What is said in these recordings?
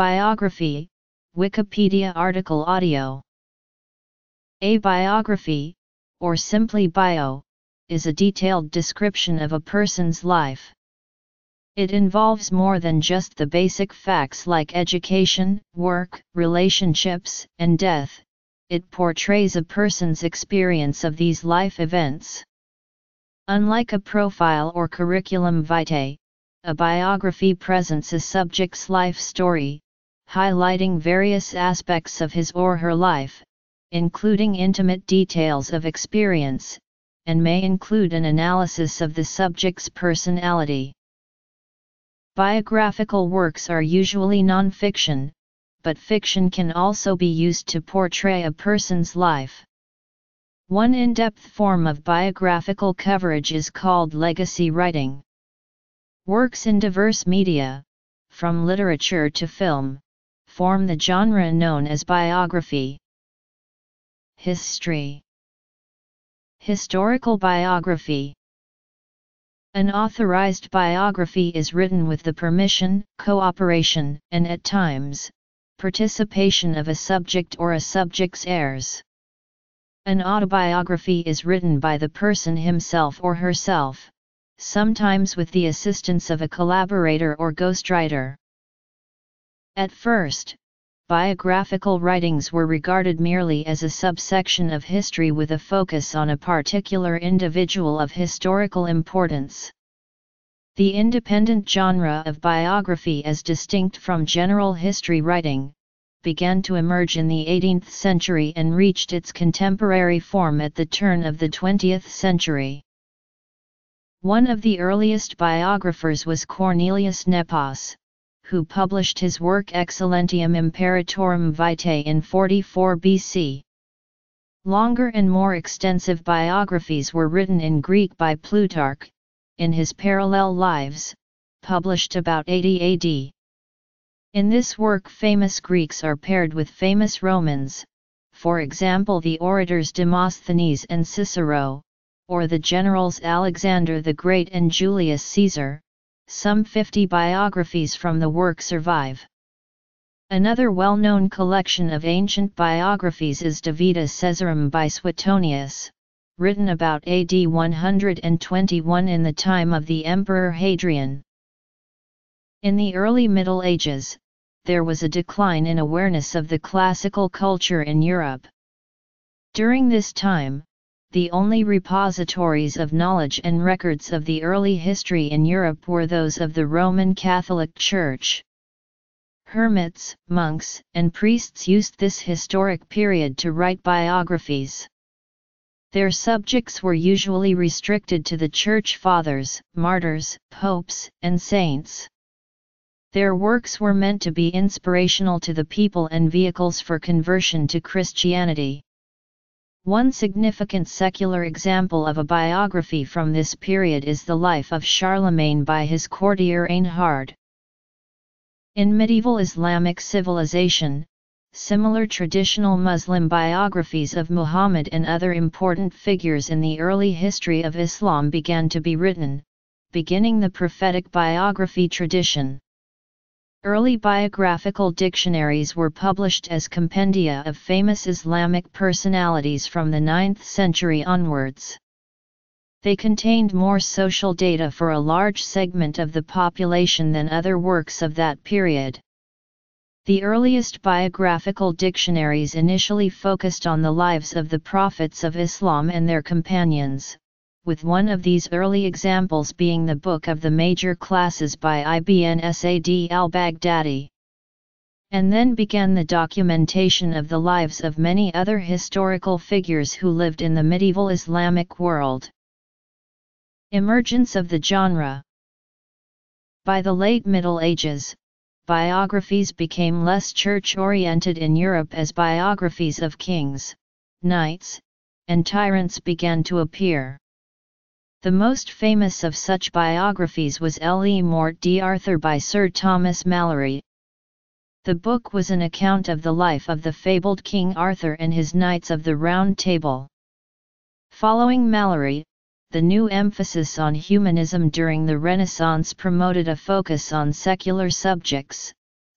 Biography, Wikipedia article audio. A biography, or simply bio, is a detailed description of a person's life. It involves more than just the basic facts like education, work, relationships, and death, it portrays a person's experience of these life events. Unlike a profile or curriculum vitae, a biography presents a subject's life story, highlighting various aspects of his or her life, including intimate details of experience, and may include an analysis of the subject's personality. Biographical works are usually non-fiction, but fiction can also be used to portray a person's life. One in-depth form of biographical coverage is called legacy writing. Works in diverse media, from literature to film, form the genre known as biography. History Historical biography An authorized biography is written with the permission, cooperation, and at times, participation of a subject or a subject's heirs. An autobiography is written by the person himself or herself, sometimes with the assistance of a collaborator or ghostwriter. At first, biographical writings were regarded merely as a subsection of history with a focus on a particular individual of historical importance. The independent genre of biography as distinct from general history writing, began to emerge in the 18th century and reached its contemporary form at the turn of the 20th century. One of the earliest biographers was Cornelius Nepos, who published his work Excellentium Imperatorum Vitae in 44 BC. Longer and more extensive biographies were written in Greek by Plutarch, in his Parallel Lives, published about 80 AD. In this work famous Greeks are paired with famous Romans, for example the orators Demosthenes and Cicero, or the generals Alexander the Great and Julius Caesar, some 50 biographies from the work survive. Another well-known collection of ancient biographies is De Vita Caesarum by Suetonius, written about AD 121 in the time of the Emperor Hadrian. In the early Middle Ages, there was a decline in awareness of the classical culture in Europe. During this time, the only repositories of knowledge and records of the early history in Europe were those of the Roman Catholic Church. Hermits, monks, and priests used this historic period to write biographies. Their subjects were usually restricted to the Church Fathers, martyrs, popes, and saints. Their works were meant to be inspirational to the people and vehicles for conversion to Christianity. One significant secular example of a biography from this period is the life of Charlemagne by his courtier Einhard. In medieval Islamic civilization, Similar traditional Muslim biographies of Muhammad and other important figures in the early history of Islam began to be written, beginning the prophetic biography tradition. Early biographical dictionaries were published as compendia of famous Islamic personalities from the 9th century onwards. They contained more social data for a large segment of the population than other works of that period. The earliest biographical dictionaries initially focused on the lives of the prophets of Islam and their companions, with one of these early examples being the Book of the Major Classes by Ibn Sa'd al-Baghdadi. And then began the documentation of the lives of many other historical figures who lived in the medieval Islamic world. Emergence of the genre By the late Middle Ages, biographies became less church-oriented in Europe as biographies of kings, knights, and tyrants began to appear. The most famous of such biographies was Le Morte d'Arthur by Sir Thomas Malory. The book was an account of the life of the fabled King Arthur and his Knights of the Round Table. Following Malory, the new emphasis on humanism during the Renaissance promoted a focus on secular subjects,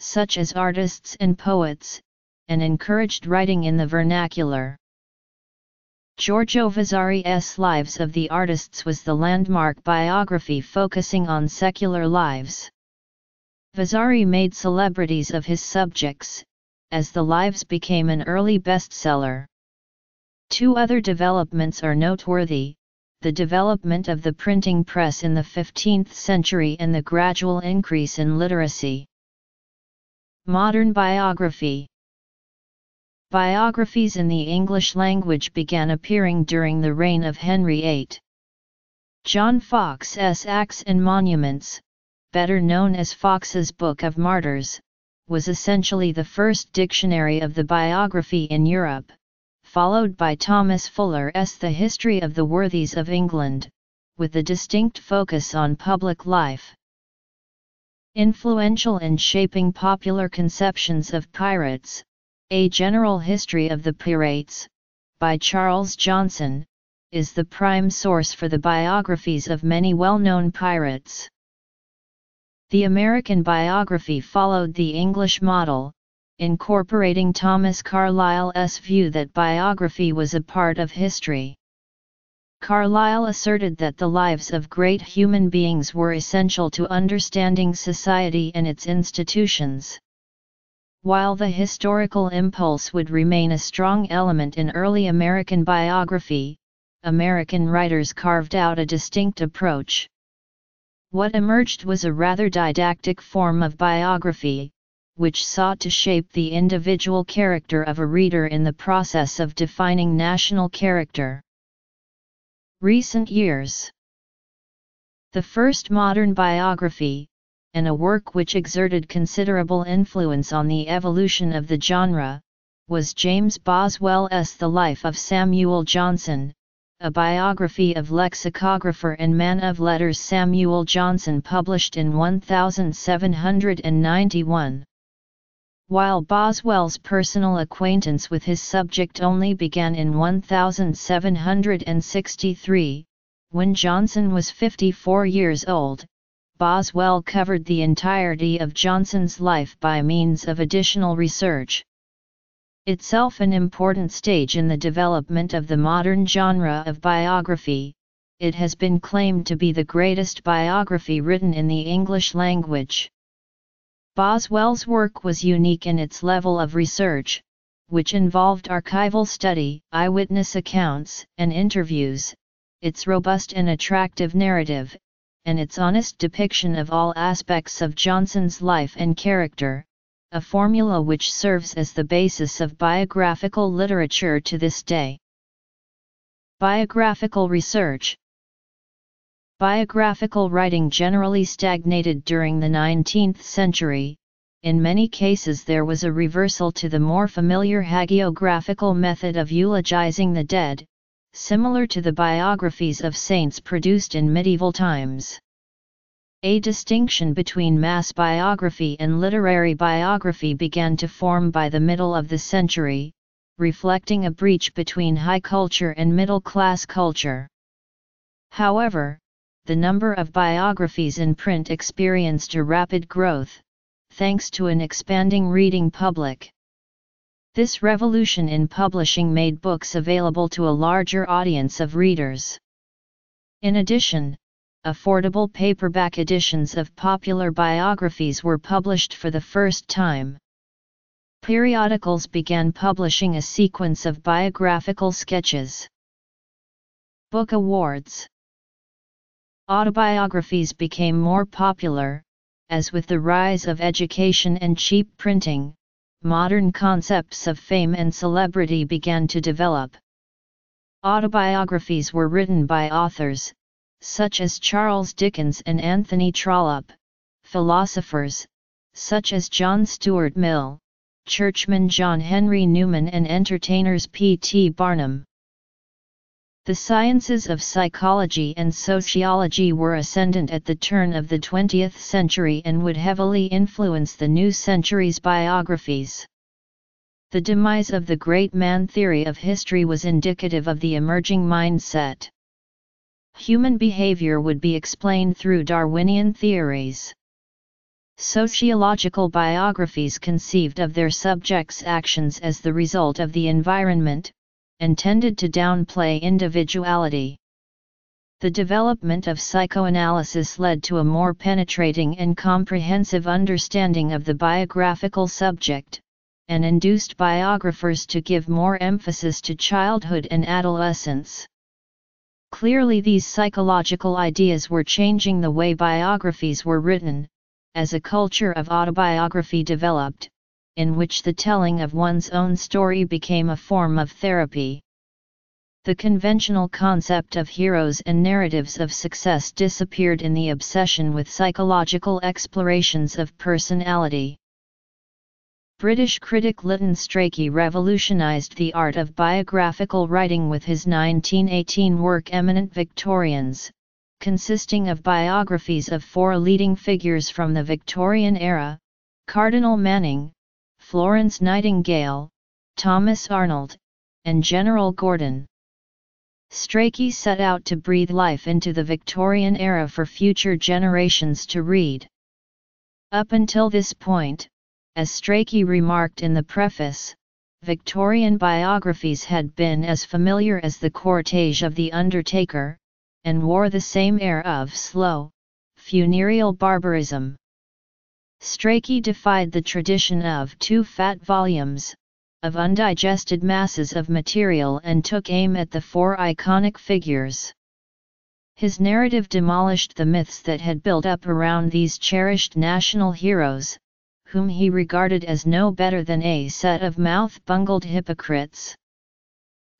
such as artists and poets, and encouraged writing in the vernacular. Giorgio Vasari's Lives of the Artists was the landmark biography focusing on secular lives. Vasari made celebrities of his subjects, as the lives became an early bestseller. Two other developments are noteworthy, the development of the printing press in the 15th century and the gradual increase in literacy. Modern biography Biographies in the English language began appearing during the reign of Henry VIII. John Foxe's Acts and Monuments, better known as Foxe's Book of Martyrs, was essentially the first dictionary of the biography in Europe, followed by Thomas Fuller's The History of the Worthies of England, with a distinct focus on public life. Influential in shaping popular conceptions of pirates, a General History of the Pirates, by Charles Johnson, is the prime source for the biographies of many well-known pirates. The American biography followed the English model, incorporating Thomas Carlyle's view that biography was a part of history. Carlyle asserted that the lives of great human beings were essential to understanding society and its institutions. While the historical impulse would remain a strong element in early American biography, American writers carved out a distinct approach. What emerged was a rather didactic form of biography, which sought to shape the individual character of a reader in the process of defining national character. Recent years The first modern biography, and a work which exerted considerable influence on the evolution of the genre, was James Boswell's The Life of Samuel Johnson, a biography of lexicographer and man of letters Samuel Johnson published in 1791. While Boswell's personal acquaintance with his subject only began in 1763, when Johnson was 54 years old, Boswell covered the entirety of Johnson's life by means of additional research. Itself an important stage in the development of the modern genre of biography, it has been claimed to be the greatest biography written in the English language. Boswell's work was unique in its level of research, which involved archival study, eyewitness accounts, and interviews, its robust and attractive narrative, and its honest depiction of all aspects of Johnson's life and character, a formula which serves as the basis of biographical literature to this day. Biographical research Biographical writing generally stagnated during the 19th century, in many cases there was a reversal to the more familiar hagiographical method of eulogizing the dead, similar to the biographies of saints produced in medieval times. A distinction between mass biography and literary biography began to form by the middle of the century, reflecting a breach between high culture and middle class culture. However, the number of biographies in print experienced a rapid growth, thanks to an expanding reading public. This revolution in publishing made books available to a larger audience of readers. In addition, affordable paperback editions of popular biographies were published for the first time. Periodicals began publishing a sequence of biographical sketches. Book Awards Autobiographies became more popular, as with the rise of education and cheap printing, modern concepts of fame and celebrity began to develop. Autobiographies were written by authors, such as Charles Dickens and Anthony Trollope, philosophers, such as John Stuart Mill, churchman John Henry Newman and entertainers P. T. Barnum. The sciences of psychology and sociology were ascendant at the turn of the 20th century and would heavily influence the new century's biographies. The demise of the great man theory of history was indicative of the emerging mindset. Human behavior would be explained through Darwinian theories. Sociological biographies conceived of their subjects' actions as the result of the environment, and tended to downplay individuality. The development of psychoanalysis led to a more penetrating and comprehensive understanding of the biographical subject, and induced biographers to give more emphasis to childhood and adolescence. Clearly these psychological ideas were changing the way biographies were written, as a culture of autobiography developed, in which the telling of one's own story became a form of therapy. The conventional concept of heroes and narratives of success disappeared in the obsession with psychological explorations of personality. British critic Lytton Strachey revolutionized the art of biographical writing with his 1918 work Eminent Victorians, consisting of biographies of four leading figures from the Victorian era, Cardinal Manning, Florence Nightingale, Thomas Arnold, and General Gordon. Strachey set out to breathe life into the Victorian era for future generations to read. Up until this point, as Strachey remarked in the preface, Victorian biographies had been as familiar as the cortege of the Undertaker, and wore the same air of slow, funereal barbarism. Strachey defied the tradition of two fat volumes, of undigested masses of material and took aim at the four iconic figures. His narrative demolished the myths that had built up around these cherished national heroes, whom he regarded as no better than a set of mouth-bungled hypocrites.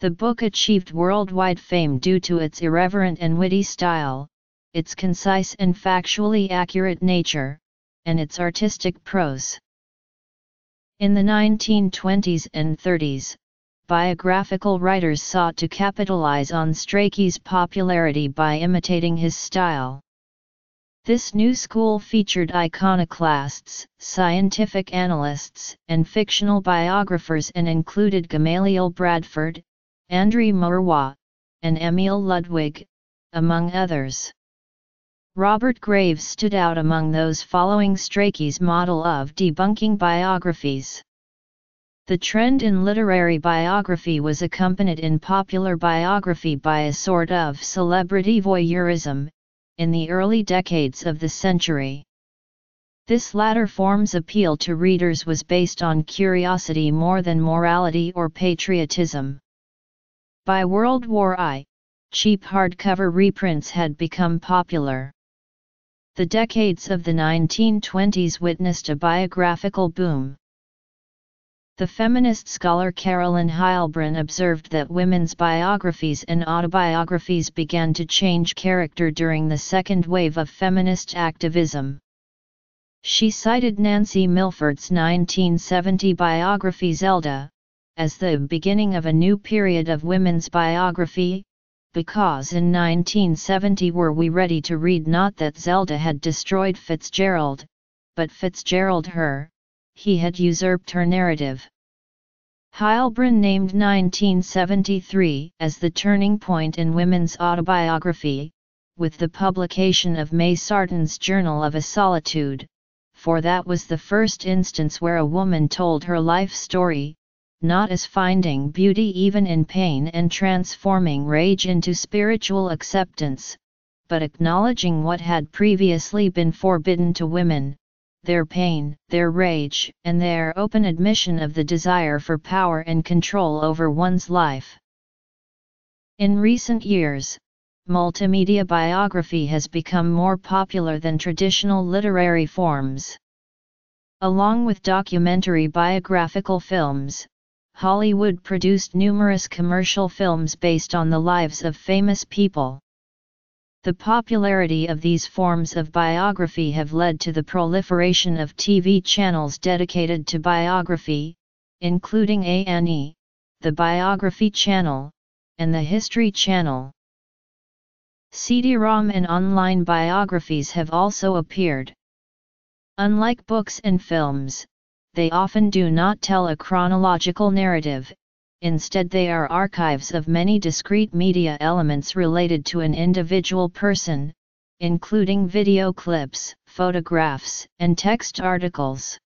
The book achieved worldwide fame due to its irreverent and witty style, its concise and factually accurate nature, and its artistic prose. In the 1920s and 30s, biographical writers sought to capitalize on Strachey's popularity by imitating his style. This new school featured iconoclasts, scientific analysts, and fictional biographers and included Gamaliel Bradford, André Maurois, and Emil Ludwig, among others. Robert Graves stood out among those following Strachey's model of debunking biographies. The trend in literary biography was accompanied in popular biography by a sort of celebrity voyeurism, in the early decades of the century. This latter form's appeal to readers was based on curiosity more than morality or patriotism. By World War I, cheap hardcover reprints had become popular. The decades of the 1920s witnessed a biographical boom. The feminist scholar Carolyn Heilbrun observed that women's biographies and autobiographies began to change character during the second wave of feminist activism. She cited Nancy Milford's 1970 biography Zelda, as the beginning of a new period of women's biography, because in 1970 were we ready to read not that Zelda had destroyed Fitzgerald, but Fitzgerald her, he had usurped her narrative. Heilbrun named 1973 as the turning point in women's autobiography, with the publication of May Sarton's Journal of a Solitude, for that was the first instance where a woman told her life story, not as finding beauty even in pain and transforming rage into spiritual acceptance, but acknowledging what had previously been forbidden to women, their pain, their rage, and their open admission of the desire for power and control over one's life. In recent years, multimedia biography has become more popular than traditional literary forms. Along with documentary biographical films, Hollywood produced numerous commercial films based on the lives of famous people. The popularity of these forms of biography have led to the proliferation of TV channels dedicated to biography, including A&E, the Biography Channel, and the History Channel. CD-ROM and online biographies have also appeared. Unlike books and films, they often do not tell a chronological narrative, instead they are archives of many discrete media elements related to an individual person, including video clips, photographs, and text articles.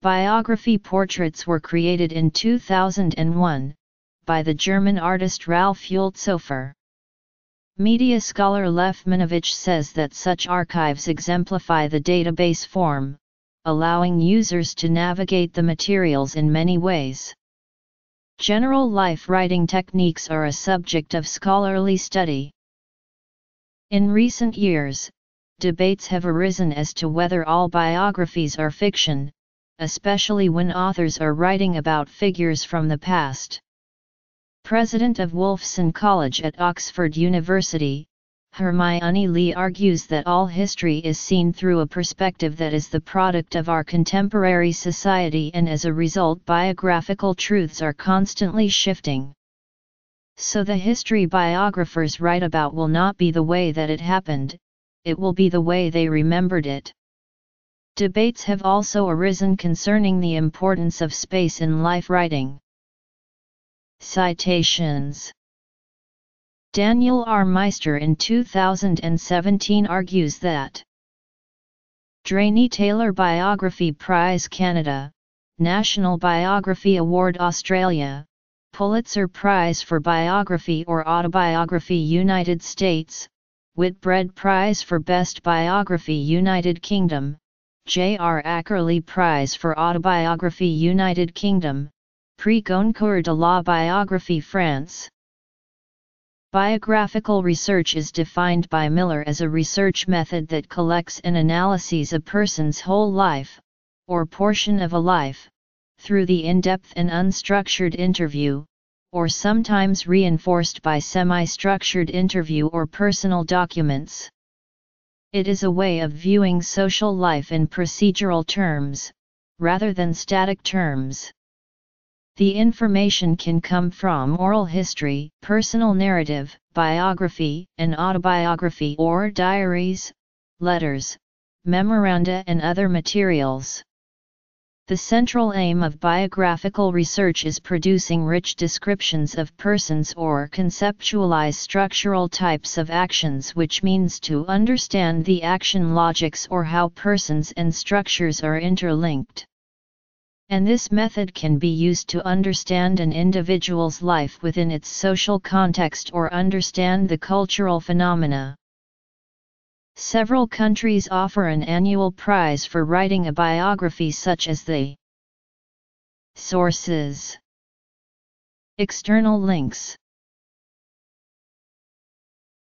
Biography portraits were created in 2001 by the German artist Ralf Ueltzhofer. Media scholar Lev Manovich says that such archives exemplify the database form, allowing users to navigate the materials in many ways. General life writing techniques are a subject of scholarly study. In recent years, debates have arisen as to whether all biographies are fiction, especially when authors are writing about figures from the past. President of Wolfson College at Oxford University, Hermione Lee argues that all history is seen through a perspective that is the product of our contemporary society and as a result biographical truths are constantly shifting. So the history biographers write about will not be the way that it happened, it will be the way they remembered it. Debates have also arisen concerning the importance of space in life writing. Citations Daniel R. Meister in 2017 argues that Drainie-Taylor Biography Prize Canada, National Biography Award Australia, Pulitzer Prize for Biography or Autobiography United States, Whitbread Prize for Best Biography United Kingdom, J.R. Ackerley Prize for Autobiography United Kingdom, Prix Goncourt de la Biographie France. Biographical research is defined by Miller as a research method that collects and analyses a person's whole life, or portion of a life, through the in-depth and unstructured interview, or sometimes reinforced by semi-structured interview or personal documents. It is a way of viewing social life in procedural terms, rather than static terms. The information can come from oral history, personal narrative, biography, and autobiography or diaries, letters, memoranda and other materials. The central aim of biographical research is producing rich descriptions of persons or conceptualize structural types of actions which means to understand the action logics or how persons and structures are interlinked and this method can be used to understand an individual's life within its social context or understand the cultural phenomena. Several countries offer an annual prize for writing a biography such as the Sources External links